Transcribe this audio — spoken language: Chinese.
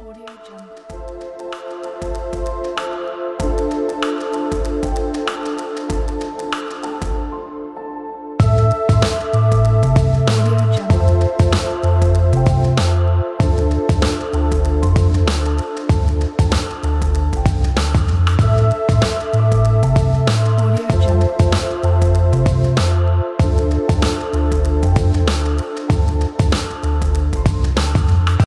Audio Jungle.